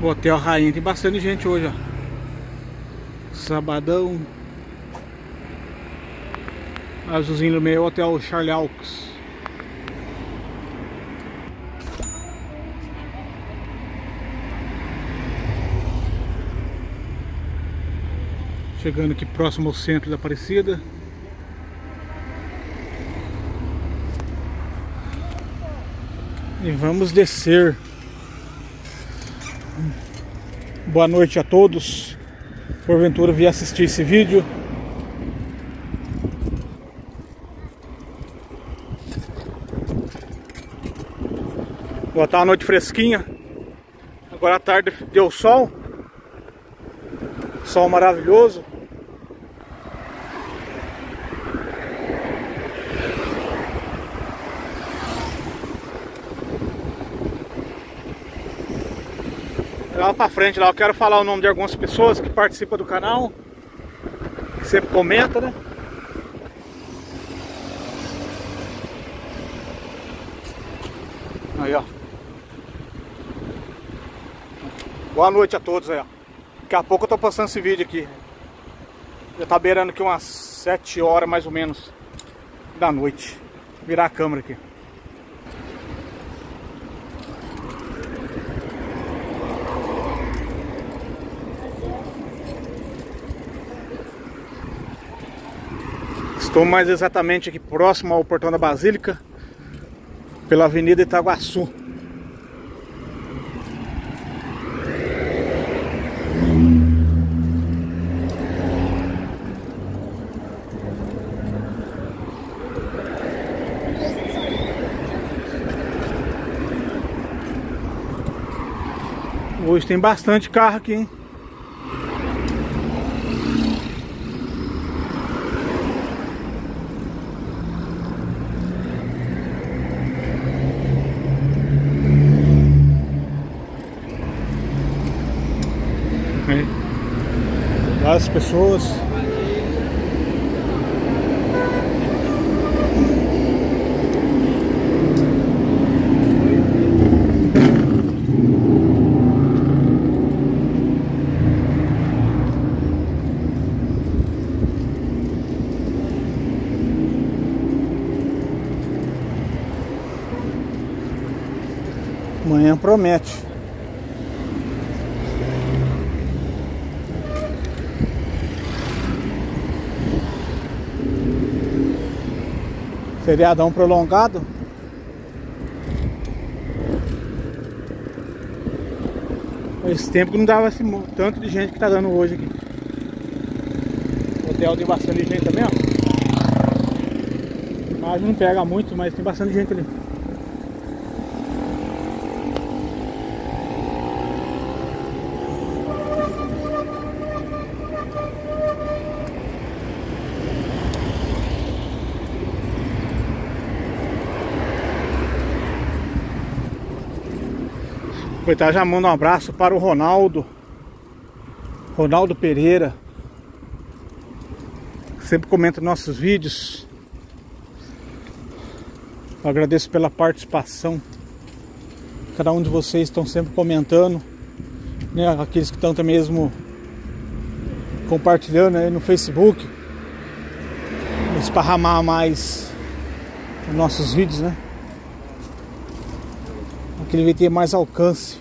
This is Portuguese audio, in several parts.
O Hotel Rainha tem bastante gente hoje, ó. Sabadão. Azulzinho no meio, Hotel Charlie Alves. Chegando aqui próximo ao centro da Aparecida. E vamos descer. Boa noite a todos. Porventura vi assistir esse vídeo. Boa tarde, noite fresquinha. Agora à tarde deu sol. Sol maravilhoso. Lá pra frente lá, eu quero falar o nome de algumas pessoas que participam do canal Que sempre comenta, né? Aí, ó. Boa noite a todos aí, ó. Daqui a pouco eu tô postando esse vídeo aqui. Já tá beirando aqui umas 7 horas mais ou menos Da noite. Virar a câmera aqui Estou mais exatamente aqui próximo ao portão da Basílica, pela Avenida Itaguaçu. Hoje tem bastante carro aqui, hein? Várias pessoas. Amanhã promete. Feriadão prolongado. Esse tempo que não dava esse tanto de gente que tá dando hoje aqui. O hotel tem bastante gente também, ó. A imagem não pega muito, mas tem bastante gente ali. Aproveitar já mando um abraço para o Ronaldo. Ronaldo Pereira. Sempre comenta nossos vídeos. Eu agradeço pela participação. Cada um de vocês estão sempre comentando né? Aqueles que estão também mesmo Compartilhando aí no Facebook. Esparramar mais Os nossos vídeos, né? Que ele vai ter mais alcance.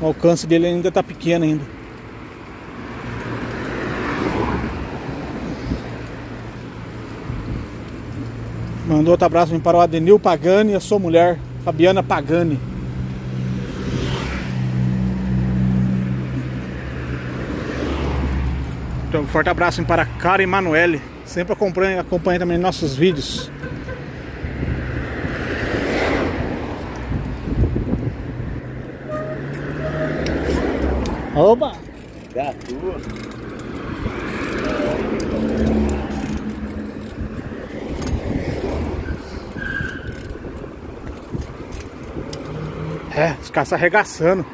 O alcance dele ainda está pequeno ainda. Mandou outro abraço para o Adenil Pagani e a sua mulher, Fabiana Pagani. Então, um forte abraço para a Cara Emanuele. Sempre acompanha, acompanha também nossos vídeos. Opa! Gato! É, os caras arregaçando.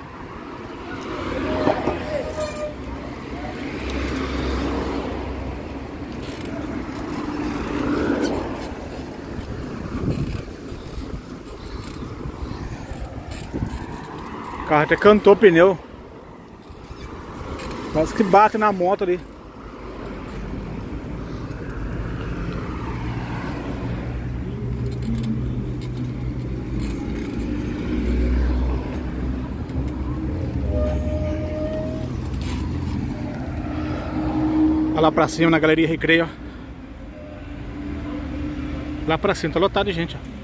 O carro até cantou pneu. Quase que bate na moto ali. Olha lá pra cima na galeria Recreio. Lá pra cima, tá lotado de gente, ó.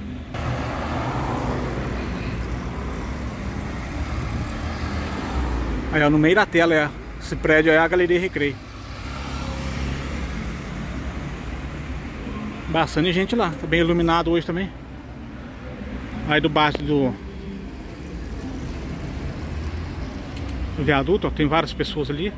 Aí, ó, no meio da tela, é, esse prédio é a Galeria Recreio. Bastante gente lá, tá bem iluminado hoje também. Aí do baixo do, do viaduto, ó, tem várias pessoas ali.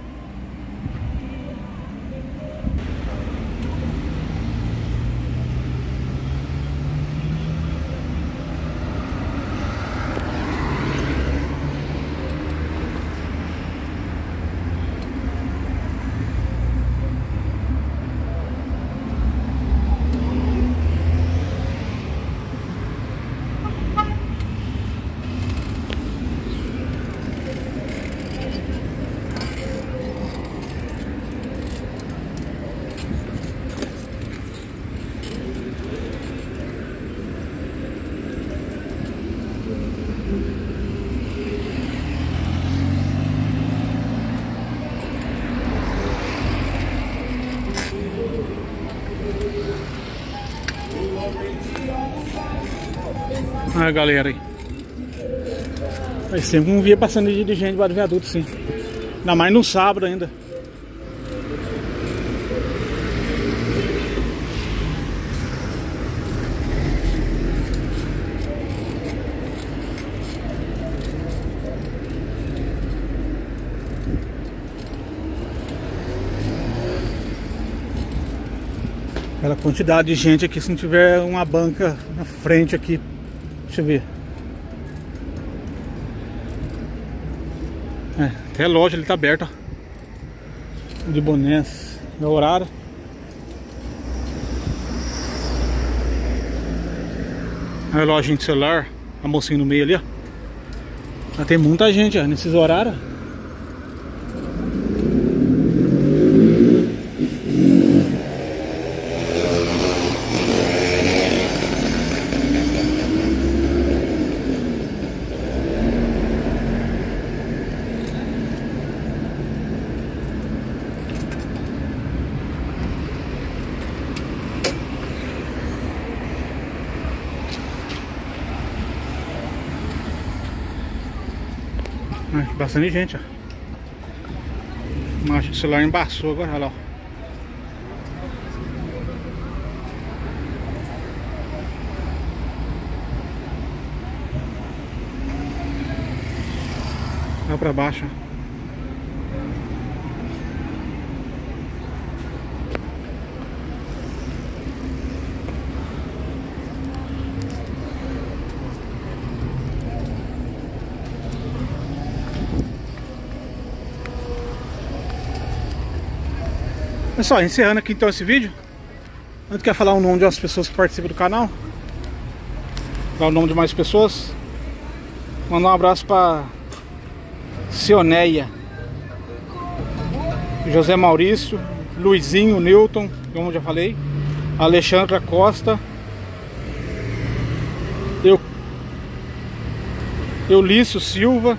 A galera aí. Aí sempre não via passando de gente debaixo do viaduto, sim. Ainda mais no sábado ainda. Aquela quantidade de gente aqui, se não tiver uma banca na frente aqui Deixa eu ver. É, até a loja ele tá aberta. De bonés. É horário. A loja de celular. A mocinha no meio ali, ó. Já tem muita gente, ó, nesses horários. Bastante gente, ó. Marcha de celular embaçou agora, olha lá, ó. Lá pra baixo, ó. Pessoal, encerrando aqui então esse vídeo. Antes quer falar o nome de umas pessoas que participam do canal? Dar o nome de mais pessoas? Mandar um abraço para Cioneia José Maurício Luizinho, Newton, como já falei Alexandra Costa. Eu Eulício Silva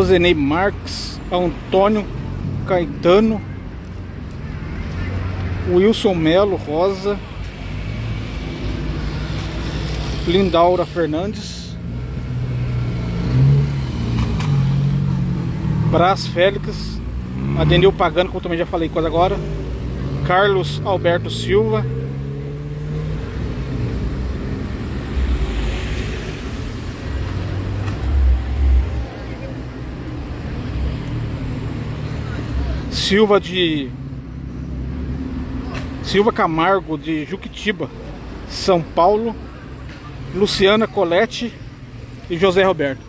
Rosenei Marques, Antônio Caetano, Wilson Melo Rosa, Lindaura Fernandes, Brás Félix, Adenil Pagano, como eu também já falei quase agora, Carlos Alberto Silva, Silva de Silva Camargo de Juquitiba, São Paulo, Luciana Colette e José Roberto.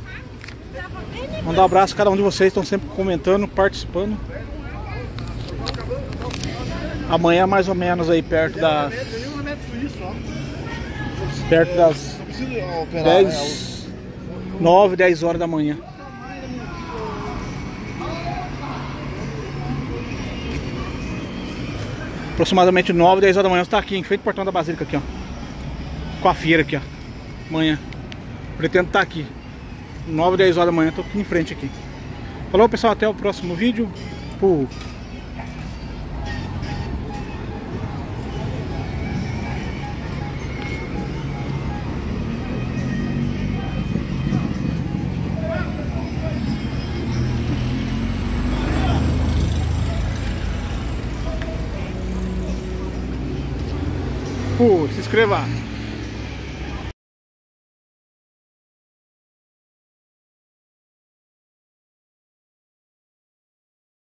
Mandar um abraço a cada um de vocês, estão sempre comentando, participando. Amanhã mais ou menos aí perto das. Perto das Não precisa operar, 10, 9, 10 horas da manhã. Aproximadamente 9, 10 horas da manhã está aqui em frente ao portão da Basílica aqui, ó. Com a feira aqui, ó. Amanhã. Pretendo estar aqui. 9, 10 horas da manhã, tô aqui em frente aqui. Falou pessoal, até o próximo vídeo. Fui. Fui. Se inscreva.